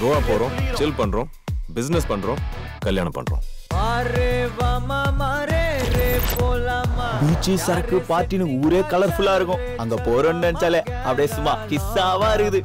கோவா போறோம் சில் பண்றோம் பிசினஸ் பண்றோம் கல்யாணம் பண்றோம். பீச்சு சரக்கு பார்ட்டின்னு ஊரே கலர்ஃபுல்லா இருக்கும். அங்க போறோம்னு நினைச்சாலே அப்படியே சும்மா கிஸ்ஸாவா இருக்குது